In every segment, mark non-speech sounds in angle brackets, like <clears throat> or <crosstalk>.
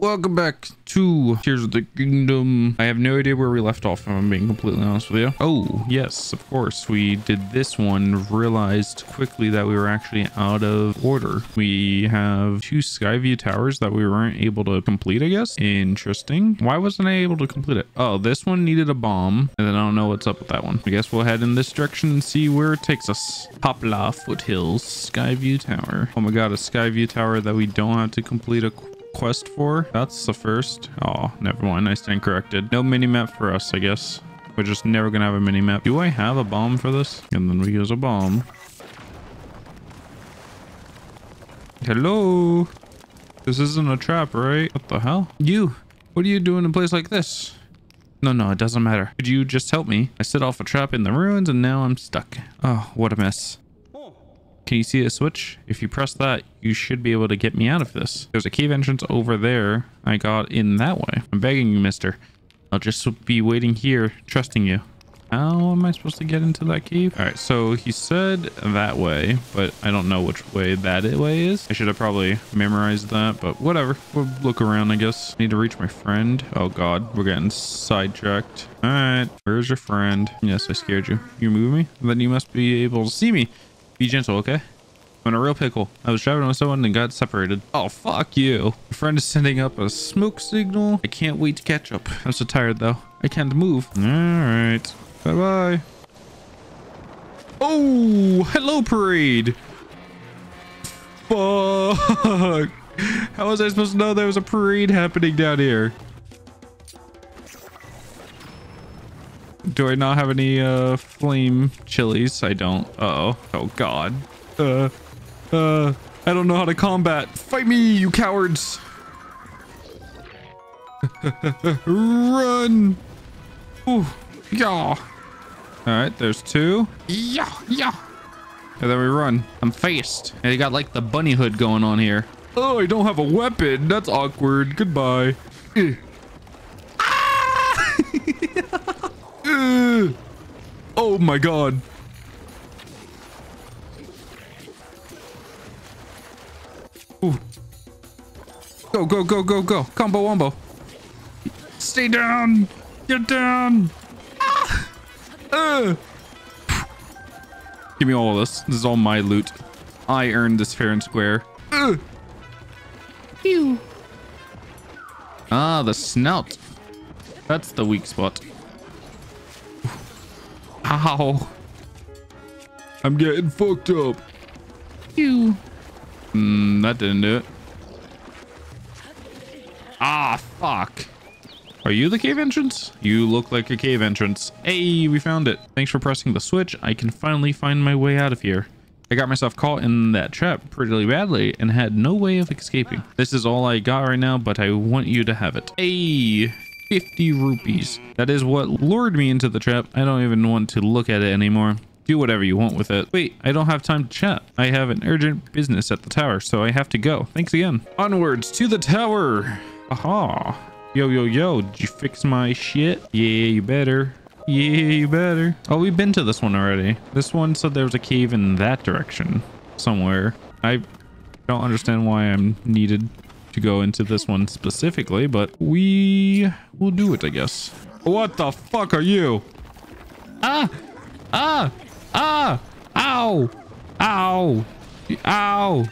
Welcome back to Tears of the Kingdom. I have no idea where we left off, if I'm being completely honest with you. Oh, yes, of course. We did this one, realized quickly that we were actually out of order. We have two Skyview towers that we weren't able to complete, I guess. Interesting. Why wasn't I able to complete it? Oh, this one needed a bomb, and then I don't know what's up with that one. I guess we'll head in this direction and see where it takes us. Popla Foothills Skyview Tower. Oh my god, a Skyview Tower that we don't have to complete a quest for. That's the first. Oh, never mind. I stand corrected. No mini map for us, I guess. We're just never gonna have a mini map. Do I have a bomb for this? And then we use a bomb. Hello? This isn't a trap, right? What the hell? You, what are you doing in a place like this? No, no, it doesn't matter. Could you just help me? I set off a trap in the ruins and now I'm stuck. Oh, what a mess. Can you see a switch? If you press that, you should be able to get me out of this. There's a cave entrance over there. I got in that way. I'm begging you, mister. I'll just be waiting here, trusting you. How am I supposed to get into that cave? All right, so he said that way, but I don't know which way that way is. I should have probably memorized that, but whatever. We'll look around, I guess. Need to reach my friend. Oh God, we're getting sidetracked. All right, where's your friend? Yes, I scared you. You move me? Then you must be able to see me. Be gentle, okay? I'm in a real pickle. I was driving with someone and got separated. Oh, fuck you. My friend is sending up a smoke signal. I can't wait to catch up. I'm so tired, though. I can't move. All right. Bye-bye. Oh, hello, parade. Fuck. How was I supposed to know there was a parade happening down here? Do I not have any uh flame chilies? I don't. Uh oh. Oh god. Uh uh I don't know how to combat. Fight me, you cowards. <laughs> Run. Ooh. Yeah. Alright, there's two. Yeah, yeah. And then we run. I'm faced. And you got like the bunny hood going on here. Oh, I don't have a weapon. That's awkward. Goodbye. Ugh. <laughs> <laughs> Uh, oh my god. Ooh. Go, go, go, go, go. Combo wombo. Stay down. Get down. Ah. Uh. Give me all of this. This is all my loot. I earned this fair and square. Uh. Ah, the snout. That's the weak spot. Ow. I'm getting fucked up. You. Hmm, that didn't do it. Ah, fuck. Are you the cave entrance? You look like a cave entrance. Hey, we found it. Thanks for pressing the switch. I can finally find my way out of here. I got myself caught in that trap pretty badly and had no way of escaping. This is all I got right now, but I want you to have it. Hey, 50 rupees. That is what lured me into the trap. I don't even want to look at it anymore. Do whatever you want with it. Wait, I don't have time to chat. I have an urgent business at the tower, so I have to go. Thanks again. Onwards to the tower. Aha. Yo, yo, yo, did you fix my shit? Yeah, you better. Yeah, you better. Oh, we've been to this one already. This one said there was a cave in that direction somewhere. I don't understand why I'm needed to go into this one specifically, but we will do it, I guess. What the fuck are you? Ah! Ah! Ah! Ow! Ow! Ow!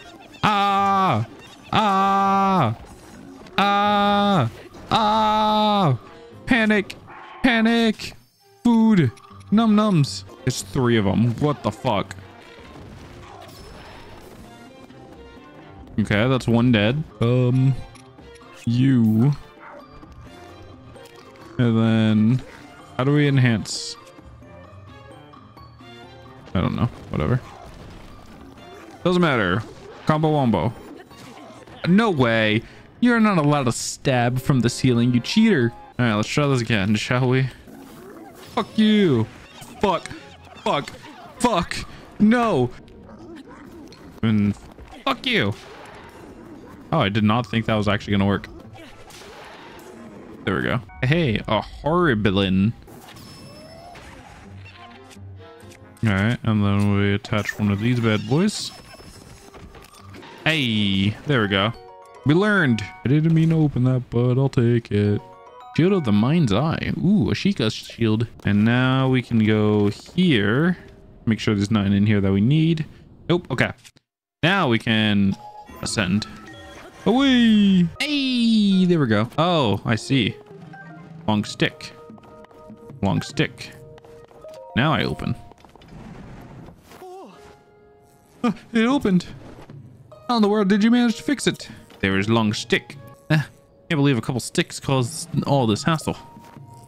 Ah! Ah! Ah! Ah! Panic! Panic! Food! Num nums! There's three of them. What the fuck? Okay, that's one dead. Um, you. And then, how do we enhance? I don't know. Whatever. Doesn't matter. Combo wombo. No way. You're not allowed to stab from the ceiling, you cheater. All right, let's try this again, shall we? Fuck you. Fuck. Fuck. Fuck. No. And fuck you. Oh, I did not think that was actually going to work. There we go. Hey, a horriblin. All right, and then we attach one of these bad boys. Hey, there we go. We learned. I didn't mean to open that, but I'll take it. Shield of the Mind's Eye. Ooh, a Sheikah shield. And now we can go here. Make sure there's nothing in here that we need. Nope. Okay. Now we can ascend. Away. Hey, there we go. Oh, I see. Long stick. Long stick. Now I open. Oh, it opened. How in the world did you manage to fix it? There is long stick. Eh, can't believe a couple sticks caused all this hassle.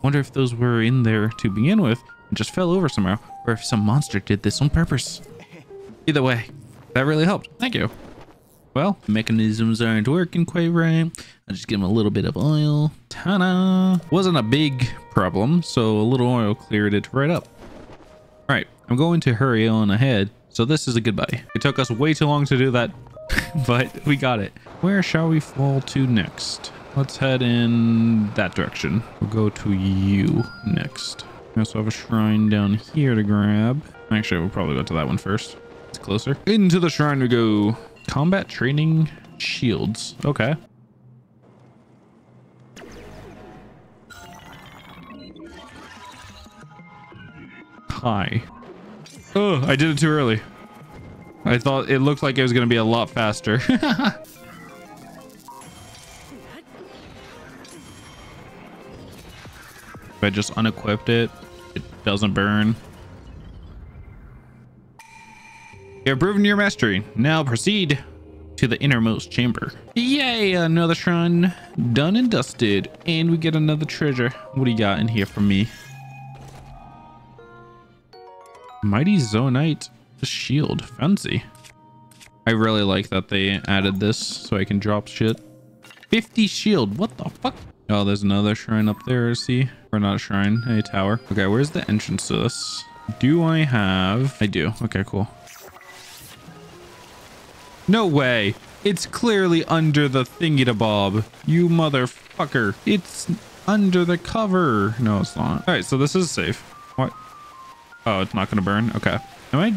Wonder if those were in there to begin with and just fell over somehow, or if some monster did this on purpose. Either way, that really helped. Thank you. Well, mechanisms aren't working quite right. I'll just give them a little bit of oil. Ta-da! Wasn't a big problem, so a little oil cleared it right up. All right, I'm going to hurry on ahead. So this is a goodbye. It took us way too long to do that, <laughs> but we got it. Where shall we fall to next? Let's head in that direction. We'll go to you next. We also have a shrine down here to grab. Actually, we'll probably go to that one first. It's closer. Into the shrine we go. Combat training shields. Okay. Hi. Oh, I did it too early. I thought it looked like it was going to be a lot faster. <laughs> if I just unequipped it, it doesn't burn. You have proven your mastery. Now proceed to the innermost chamber. Yay, another shrine done and dusted. And we get another treasure. What do you got in here for me? Mighty Zonaite shield. Fancy. I really like that they added this so I can drop shit. 50 shield. What the fuck? Oh, there's another shrine up there, see? Or not a shrine, a tower. Okay, where's the entrance to this? Do I have... I do. Okay, cool. No way. It's clearly under the thingy-to-bob. You motherfucker. It's under the cover. No, it's not. All right, so this is safe. What? Oh, it's not going to burn? Okay. Am I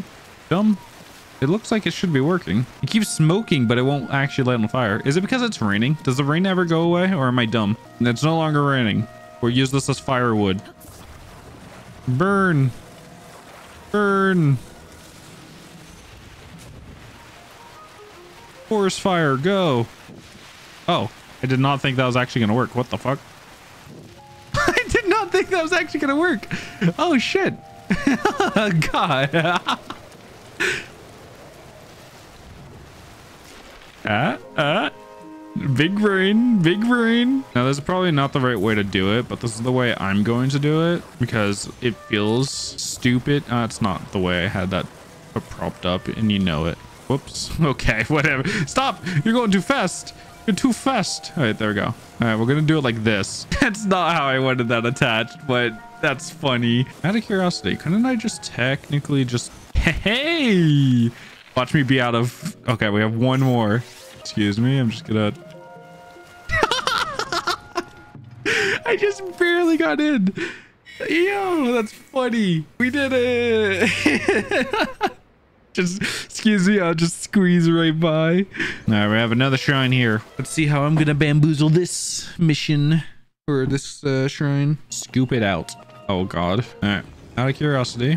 dumb? It looks like it should be working. It keeps smoking, but it won't actually light on fire. Is it because it's raining? Does the rain ever go away, or am I dumb? It's no longer raining. We'll use this as firewood. Burn. Burn. Forest fire, go. Oh, I did not think that was actually going to work. What the fuck? <laughs> I did not think that was actually going to work. Oh, shit. <laughs> God. <laughs> Ah, ah. Big brain, big brain. Now, this is probably not the right way to do it, but this is the way I'm going to do it because it feels stupid. Uh, it's not the way I had that propped up and you know it. Whoops. <laughs> Okay, <laughs> whatever. Stop. You're going too fast. You're too fast. All right, there we go. All right, we're going to do it like this. <laughs> That's not how I wanted that attached, but that's funny. Out of curiosity, couldn't I just technically just... Hey! Watch me be out of... Okay, we have one more. Excuse me. I'm just gonna... I just barely got in. Yo, that's funny. We did it. Just, excuse me. I'll just squeeze right by. All right, we have another shrine here. Let's see how I'm gonna bamboozle this mission or this uh, shrine. Scoop it out. Oh, God. All right. Out of curiosity,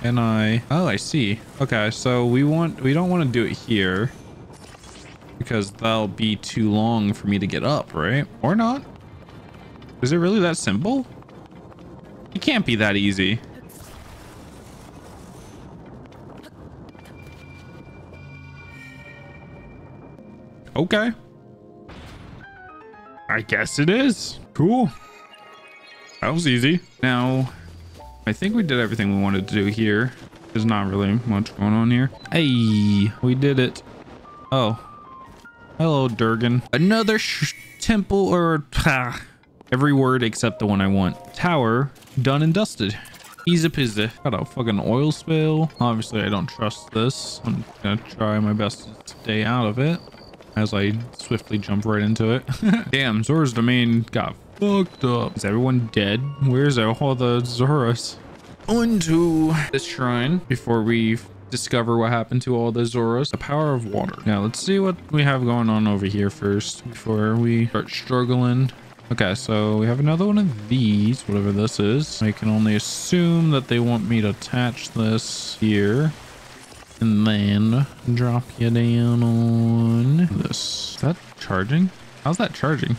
can I... Oh, I see. Okay, so we want... We don't want to do it here. Because that'll be too long for me to get up, right? Or not? Is it really that simple? It can't be that easy. Okay. I guess it is. Cool. That was easy. Now, I think we did everything we wanted to do here. There's not really much going on here. Hey, we did it. Oh. Hello, Durgan. Another temple or... Ah, every word except the one I want. Tower, done and dusted. Easy peasy. Got a fucking oil spill. Obviously, I don't trust this. I'm gonna try my best to stay out of it as I swiftly jump right into it. <laughs> Damn, Zora's domain got fucked up. Is everyone dead? Where's all the Zoras? Onto this shrine before we discover what happened to all the Zoras. The power of water. Now let's see what we have going on over here first before we start struggling. Okay, so we have another one of these, whatever this is. I can only assume that they want me to attach this here and then drop you down on this. Is that charging? How's that charging?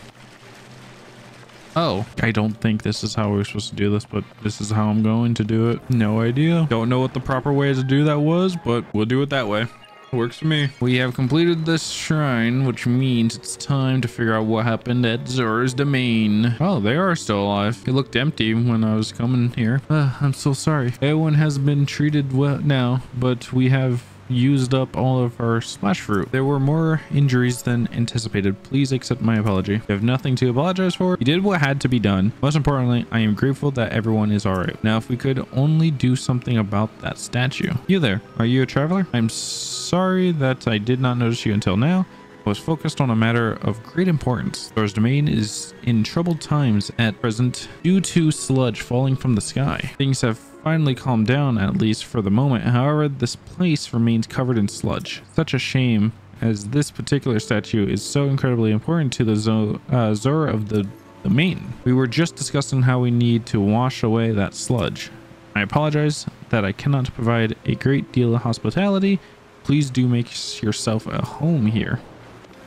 Oh, I don't think this is how we're supposed to do this, but this is how I'm going to do it. No idea. Don't know what the proper way to do that was, but we'll do it that way. Works for me. We have completed this shrine, which means it's time to figure out what happened at Zora's domain. Oh, they are still alive. It looked empty when I was coming here. Uh, I'm so sorry. Everyone has been treated well now, but we have used up all of our splash fruit. There were more injuries than anticipated. Please accept my apology. You have nothing to apologize for. You did what had to be done. Most importantly, I am grateful that everyone is alright. Now, if we could only do something about that statue. You there, are you a traveler? I'm sorry that I did not notice you until now I was focused on a matter of great importance. Zora's domain is in troubled times at present due to sludge falling from the sky. Things have finally calmed down, at least for the moment. However, this place remains covered in sludge. Such a shame, as this particular statue is so incredibly important to the Zo uh, Zora of the domain. We were just discussing how we need to wash away that sludge. I apologize that I cannot provide a great deal of hospitality. Please do make yourself a home here.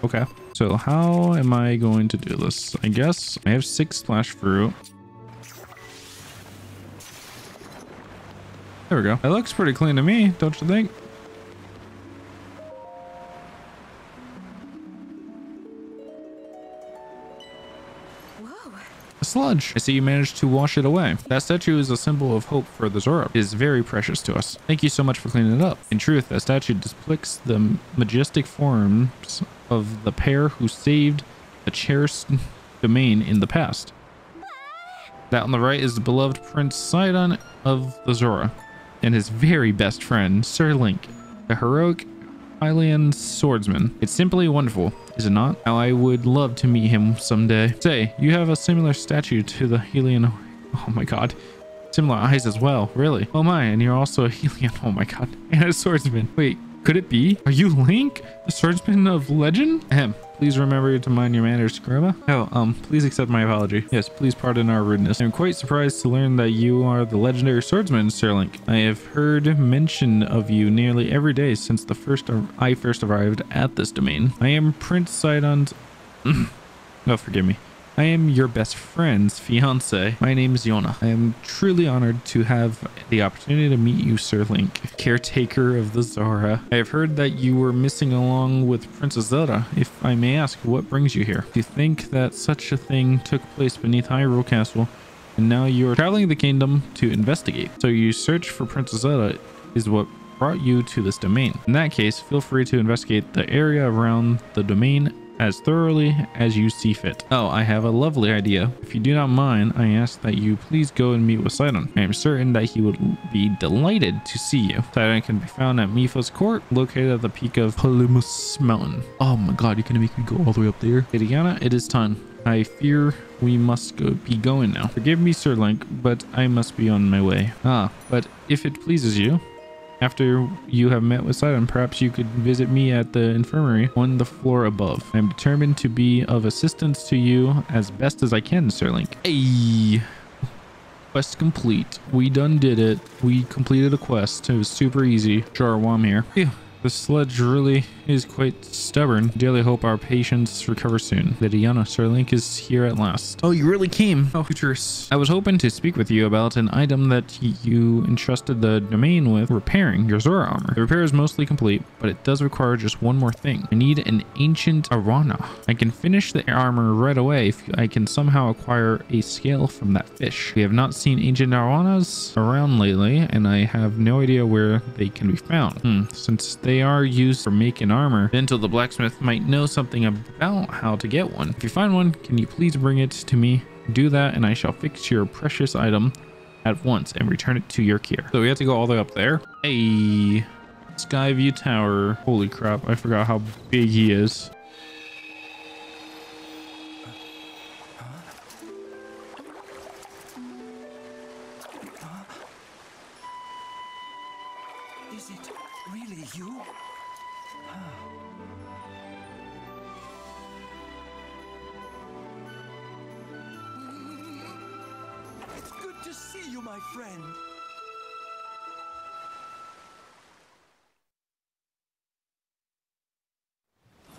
Okay. So how am I going to do this? I guess I have six splash fruit. There we go. It looks pretty clean to me, don't you think? A sludge. I see you managed to wash it away. That statue is a symbol of hope for the Zora. It is very precious to us. Thank you so much for cleaning it up. In truth, that statue depicts the majestic forms of the pair who saved the cherished <laughs> domain in the past. Ah. That on the right is the beloved Prince Sidon of the Zora and his very best friend, Sir Link, the heroic Hylian swordsman. It's simply wonderful, is it not? I would love to meet him someday. Say, you have a similar statue to the Hylian. Oh my god. Similar eyes as well, really. Oh my, and you're also a Hylian. Oh my god. <laughs> And a swordsman. Wait, could it be? Are you Link, the swordsman of legend? Ahem. Please remember to mind your manners, Grandma. Oh, um, please accept my apology. Yes, please pardon our rudeness. I'm quite surprised to learn that you are the legendary swordsman, Sir Link. I have heard mention of you nearly every day since the first I first arrived at this domain. I am Prince Sidon's... <clears throat> oh, forgive me. I am your best friend's fiance. My name is Yona. I am truly honored to have the opportunity to meet you, Sir Link, caretaker of the Zora. I have heard that you were missing along with Princess Zelda. If I may ask, what brings you here? Do you think that such a thing took place beneath Hyrule Castle, and now you are traveling the kingdom to investigate? So you search for Princess Zelda is what brought you to this domain. In that case, feel free to investigate the area around the domain as thoroughly as you see fit. Oh, I have a lovely idea. If you do not mind, I ask that you please go and meet with Sidon. I am certain that he would be delighted to see you. Sidon can be found at Mipha's court, located at the peak of Ploymus Mountain. Oh my god, you're gonna make me go all the way up there. Lady Yona, it is time. I fear we must go be going now. Forgive me, Sir Link, but I must be on my way. Ah, but if it pleases you, after you have met with Sidon, perhaps you could visit me at the infirmary on the floor above. I am determined to be of assistance to you as best as I can, Sir Link. Hey! Quest complete. We done did it. We completed a quest. It was super easy. Sure, while I'm here. Phew. The sludge really is quite stubborn. Daily hope our patients recover soon. Lady Yona, Sir Link is here at last. Oh, you really came. Oh. I was hoping to speak with you about an item that you entrusted the domain with repairing your Zora armor. The repair is mostly complete, but it does require just one more thing. I need an ancient Arowana. I can finish the armor right away if I can somehow acquire a scale from that fish. We have not seen ancient Arowanas around lately, and I have no idea where they can be found. Hmm, since they are used for making armor, Dento the blacksmith might know something about how to get one. If you find one, can you please bring it to me? Do that and I shall fix your precious item at once and return it to your care. So we have to go all the way up there. Hey, Skyview Tower. Holy crap, I forgot how big he is. To see you, my friend.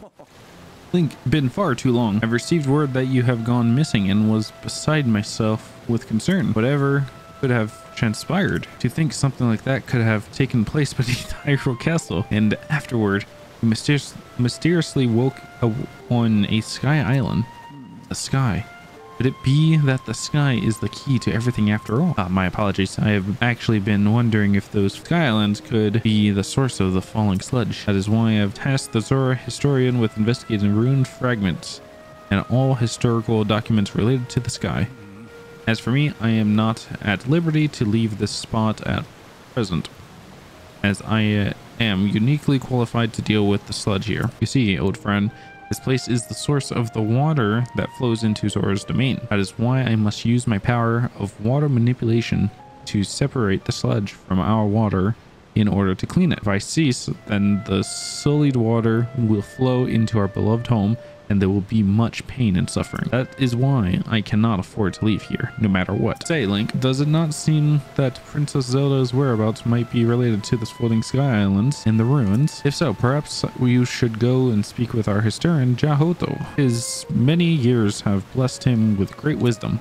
<laughs> Link, been far too long. I've received word that you have gone missing and was beside myself with concern. Whatever could have transpired. To think something like that could have taken place beneath <laughs> Hyrule Castle. And afterward, you mysterious, mysteriously woke on a sky island. A sky. Could it be that the sky is the key to everything after all? Ah, my apologies. I have actually been wondering if those sky islands could be the source of the falling sludge. That is why I've tasked the Zora historian with investigating ruined fragments and all historical documents related to the sky. As for me, I am not at liberty to leave this spot at present, as I uh, am uniquely qualified to deal with the sludge here. You see, old friend, this place is the source of the water that flows into Zora's domain. That is why I must use my power of water manipulation to separate the sludge from our water in order to clean it. If I cease, then the sullied water will flow into our beloved home and there will be much pain and suffering. That is why I cannot afford to leave here, no matter what. Say, Link, does it not seem that Princess Zelda's whereabouts might be related to the floating sky islands in the ruins? If so, perhaps you should go and speak with our historian, Jiahto. His many years have blessed him with great wisdom.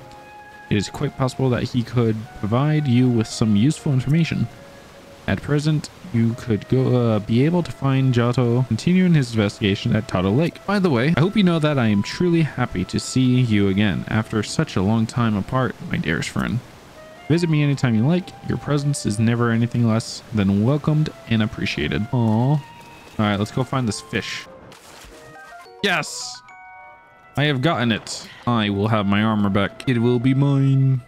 It is quite possible that he could provide you with some useful information. At present, you could go uh, be able to find Jiahto continuing his investigation at Toto Lake. By the way, I hope you know that I am truly happy to see you again after such a long time apart, my dearest friend. Visit me anytime you like. Your presence is never anything less than welcomed and appreciated. Aww. All right, let's go find this fish. Yes! I have gotten it. I will have my armor back. It will be mine.